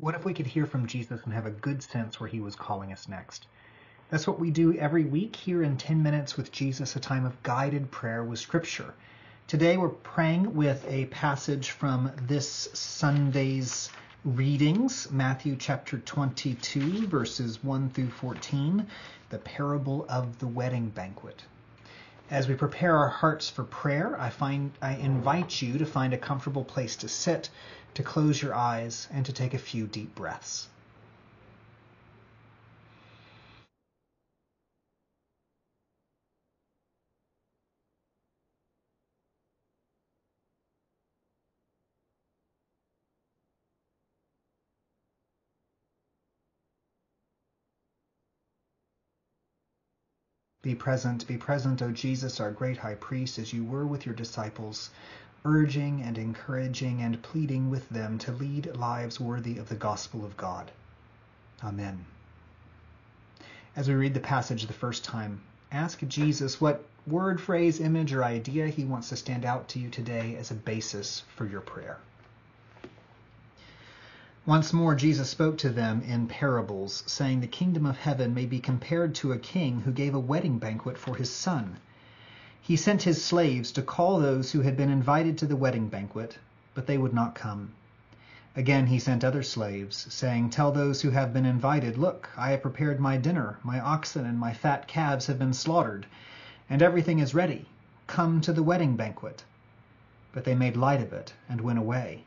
What if we could hear from Jesus and have a good sense where he was calling us next? That's what we do every week here in 10 Minutes with Jesus, a time of guided prayer with Scripture. Today we're praying with a passage from this Sunday's readings, Matthew chapter 22, verses 1 through 14, the parable of the wedding banquet. As we prepare our hearts for prayer, I find I invite you to find a comfortable place to sit to close your eyes and to take a few deep breaths. Be present, be present, O Jesus, our great high priest, as you were with your disciples urging and encouraging and pleading with them to lead lives worthy of the gospel of God. Amen. As we read the passage the first time, ask Jesus what word, phrase, image, or idea he wants to stand out to you today as a basis for your prayer. Once more, Jesus spoke to them in parables, saying, The kingdom of heaven may be compared to a king who gave a wedding banquet for his son he sent his slaves to call those who had been invited to the wedding banquet, but they would not come. Again he sent other slaves, saying, Tell those who have been invited, Look, I have prepared my dinner, my oxen and my fat calves have been slaughtered, and everything is ready. Come to the wedding banquet. But they made light of it and went away,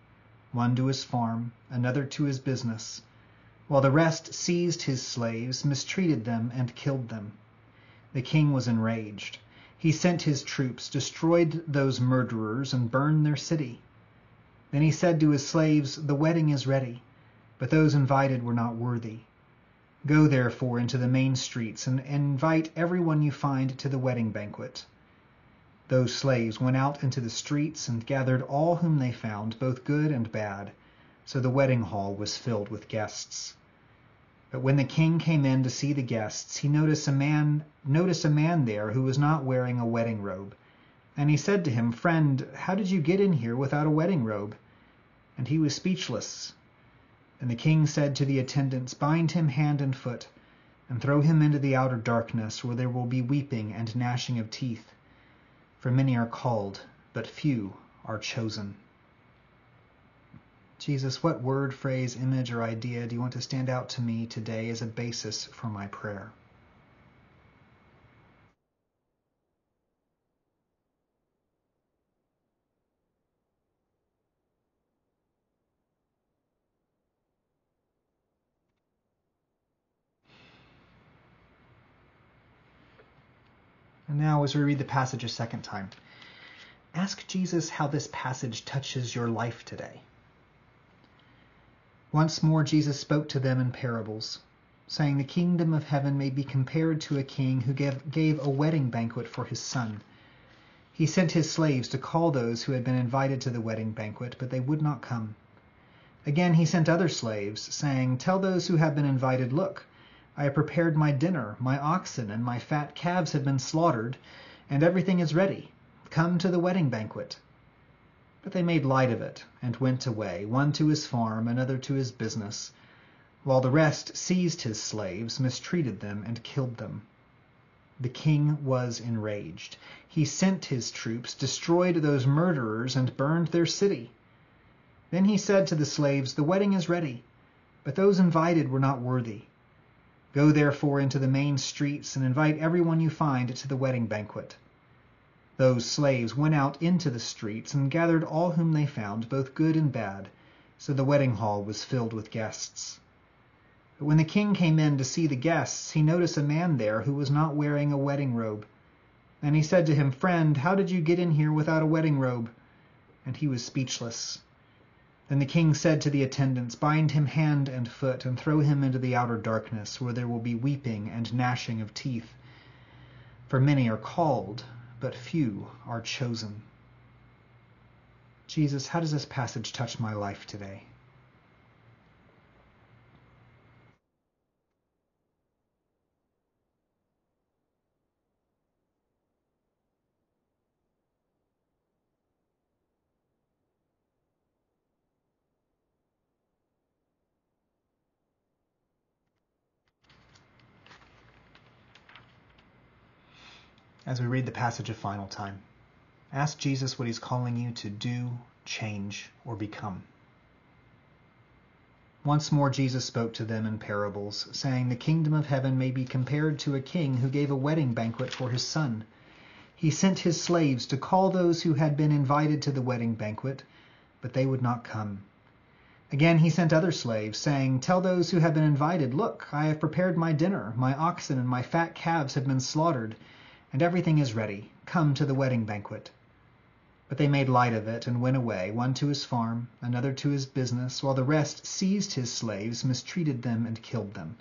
one to his farm, another to his business, while the rest seized his slaves, mistreated them, and killed them. The king was enraged he sent his troops, destroyed those murderers, and burned their city. Then he said to his slaves, The wedding is ready, but those invited were not worthy. Go therefore into the main streets, and invite everyone you find to the wedding banquet. Those slaves went out into the streets and gathered all whom they found, both good and bad, so the wedding hall was filled with guests. But when the king came in to see the guests, he noticed a man noticed a man there who was not wearing a wedding robe. And he said to him, Friend, how did you get in here without a wedding robe? And he was speechless. And the king said to the attendants, Bind him hand and foot, and throw him into the outer darkness, where there will be weeping and gnashing of teeth. For many are called, but few are chosen. Jesus, what word, phrase, image, or idea do you want to stand out to me today as a basis for my prayer? And now, as we read the passage a second time, ask Jesus how this passage touches your life today. Once more Jesus spoke to them in parables, saying, The kingdom of heaven may be compared to a king who gave, gave a wedding banquet for his son. He sent his slaves to call those who had been invited to the wedding banquet, but they would not come. Again he sent other slaves, saying, Tell those who have been invited, Look, I have prepared my dinner, my oxen and my fat calves have been slaughtered, and everything is ready. Come to the wedding banquet. But they made light of it, and went away, one to his farm, another to his business, while the rest seized his slaves, mistreated them, and killed them. The king was enraged. He sent his troops, destroyed those murderers, and burned their city. Then he said to the slaves, The wedding is ready, but those invited were not worthy. Go therefore into the main streets, and invite everyone you find to the wedding banquet. Those slaves went out into the streets and gathered all whom they found, both good and bad, so the wedding hall was filled with guests. But when the king came in to see the guests, he noticed a man there who was not wearing a wedding robe. And he said to him, Friend, how did you get in here without a wedding robe? And he was speechless. Then the king said to the attendants, Bind him hand and foot, and throw him into the outer darkness, where there will be weeping and gnashing of teeth. For many are called, but few are chosen. Jesus, how does this passage touch my life today? As we read the passage a final time, ask Jesus what he's calling you to do, change, or become. Once more Jesus spoke to them in parables, saying, The kingdom of heaven may be compared to a king who gave a wedding banquet for his son. He sent his slaves to call those who had been invited to the wedding banquet, but they would not come. Again he sent other slaves, saying, Tell those who have been invited, Look, I have prepared my dinner, my oxen and my fat calves have been slaughtered and everything is ready. Come to the wedding banquet. But they made light of it and went away, one to his farm, another to his business, while the rest seized his slaves, mistreated them, and killed them.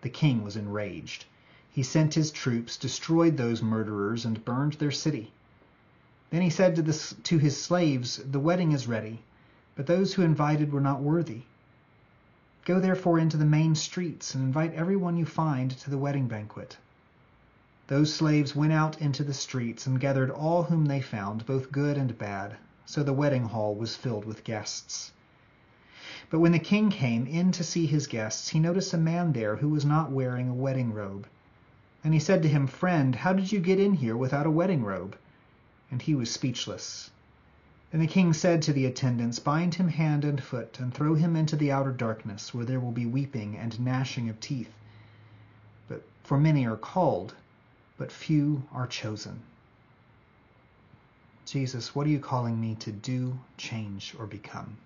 The king was enraged. He sent his troops, destroyed those murderers, and burned their city. Then he said to, the, to his slaves, The wedding is ready, but those who invited were not worthy. Go therefore into the main streets and invite everyone you find to the wedding banquet. Those slaves went out into the streets and gathered all whom they found, both good and bad, so the wedding hall was filled with guests. But when the king came in to see his guests, he noticed a man there who was not wearing a wedding robe. And he said to him, Friend, how did you get in here without a wedding robe? And he was speechless. Then the king said to the attendants, Bind him hand and foot, and throw him into the outer darkness, where there will be weeping and gnashing of teeth. But for many are called, but few are chosen. Jesus, what are you calling me to do, change, or become?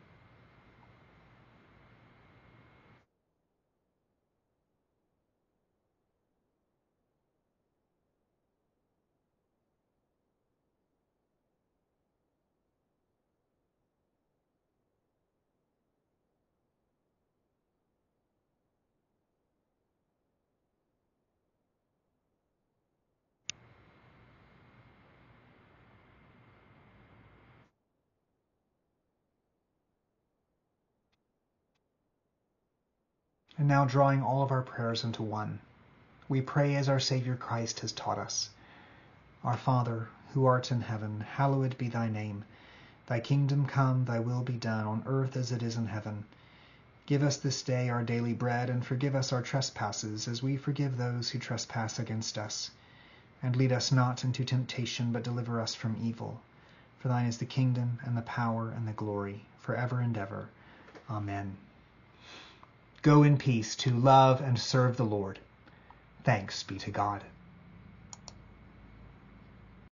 And now drawing all of our prayers into one, we pray as our Savior Christ has taught us. Our Father, who art in heaven, hallowed be thy name. Thy kingdom come, thy will be done, on earth as it is in heaven. Give us this day our daily bread, and forgive us our trespasses, as we forgive those who trespass against us. And lead us not into temptation, but deliver us from evil. For thine is the kingdom, and the power, and the glory, for ever and ever. Amen. Go in peace to love and serve the Lord. Thanks be to God.